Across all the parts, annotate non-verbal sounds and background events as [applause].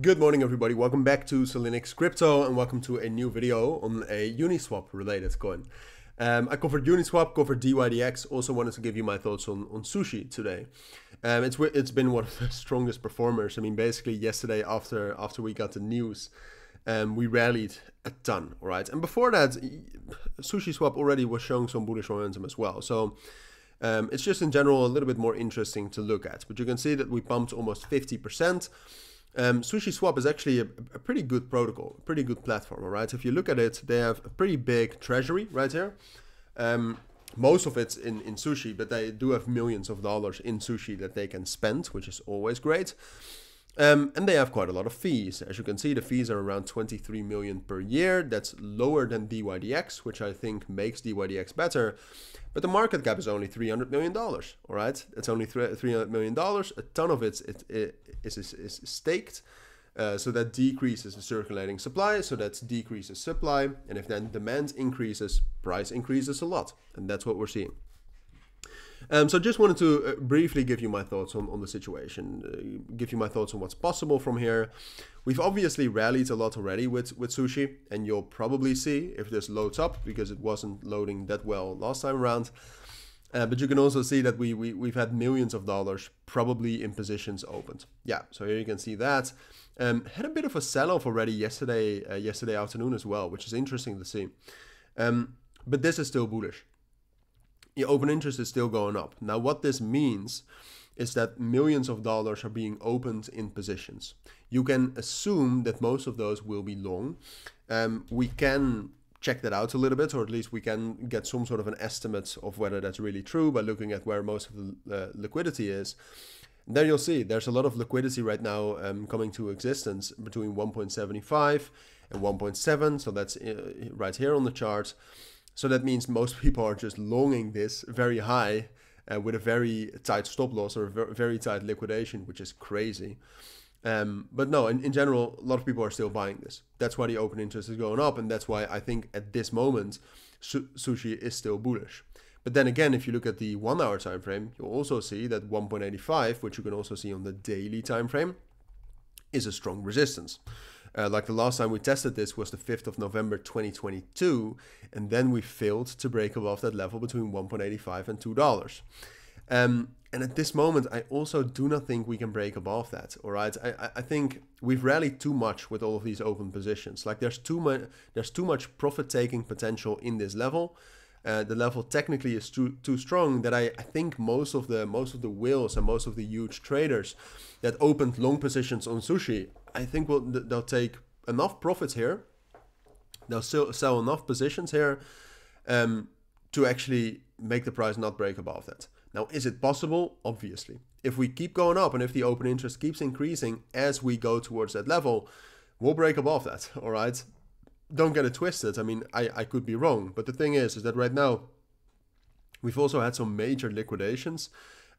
Good morning, everybody. Welcome back to Cilinix Crypto and welcome to a new video on a Uniswap related coin. Um, I covered Uniswap, covered DYDX. Also wanted to give you my thoughts on, on Sushi today. Um, it's it's been one of the [laughs] strongest performers. I mean, basically yesterday after after we got the news, um, we rallied a ton, all right. And before that, Sushi Swap already was showing some bullish momentum as well. So um, it's just in general a little bit more interesting to look at. But you can see that we pumped almost 50%. Um, Sushi Swap is actually a, a, pretty good protocol, pretty good platform, all right? If you look at it, they have a pretty big treasury right here. Um, most of it's in, in sushi, but they do have millions of dollars in sushi that they can spend, which is always great. Um, and they have quite a lot of fees. As you can see, the fees are around 23 million per year. That's lower than DYDX, which I think makes DYDX better. But the market cap is only 300 million dollars. All right, it's only 300 million dollars. A ton of it, is, is, is staked. Uh, so that decreases the circulating supply, so that decreases supply, and if then demand increases, price increases a lot, and that's what we're seeing. Um, so just wanted to uh, briefly give you my thoughts on, on the situation, uh, give you my thoughts on what's possible from here. We've obviously rallied a lot already with, with Sushi, and you'll probably see if this loads up, because it wasn't loading that well last time around. Uh, but you can also see that we, we, we've had millions of dollars probably in positions opened. Yeah, so here you can see that. Um, had a bit of a sell-off already yesterday uh, yesterday afternoon as well, which is interesting to see. Um, but this is still bullish open interest is still going up. Now, what this means is that millions of dollars are being opened in positions. You can assume that most of those will be long. Um, we can check that out a little bit, or at least we can get some sort of an estimate of whether that's really true by looking at where most of the uh, liquidity is. There you'll see there's a lot of liquidity right now um, coming to existence between 1.75 and 1.7. So that's uh, right here on the chart. So that means most people are just longing this very high uh, with a very tight stop loss or a very tight liquidation, which is crazy. Um, but no, in, in general, a lot of people are still buying this. That's why the open interest is going up. And that's why I think at this moment, su sushi is still bullish. But then again, if you look at the one hour time frame, you'll also see that 1.85, which you can also see on the daily time frame, is a strong resistance. Uh, like the last time we tested this was the 5th of November 2022, and then we failed to break above that level between 1.85 and $2. Um, and at this moment, I also do not think we can break above that. All right, I, I think we've rallied too much with all of these open positions. Like there's too much there's too much profit taking potential in this level. Uh, the level technically is too too strong that I, I think most of the most of the whales and most of the huge traders that opened long positions on sushi I think we'll, they'll take enough profits here. They'll still sell enough positions here um, to actually make the price not break above that. Now, is it possible? Obviously. If we keep going up and if the open interest keeps increasing as we go towards that level, we'll break above that, [laughs] all right? Don't get it twisted. I mean, I, I could be wrong. But the thing is, is that right now, we've also had some major liquidations.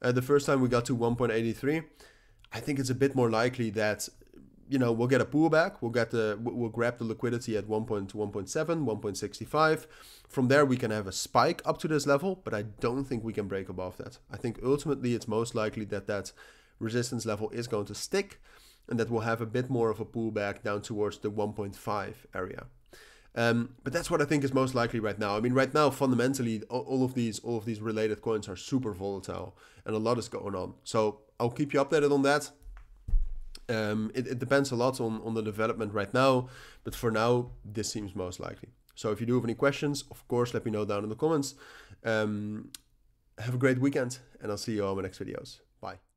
Uh, the first time we got to 1.83, I think it's a bit more likely that you know, we'll get a pullback. We'll get the we'll grab the liquidity at 1.1.7, 1.65. From there, we can have a spike up to this level, but I don't think we can break above that. I think ultimately it's most likely that that resistance level is going to stick, and that we'll have a bit more of a pullback down towards the 1.5 area. Um, but that's what I think is most likely right now. I mean, right now, fundamentally, all of these all of these related coins are super volatile, and a lot is going on. So I'll keep you updated on that. Um, it, it depends a lot on, on the development right now, but for now, this seems most likely. So if you do have any questions, of course, let me know down in the comments. Um, have a great weekend, and I'll see you on my next videos. Bye.